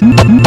Left.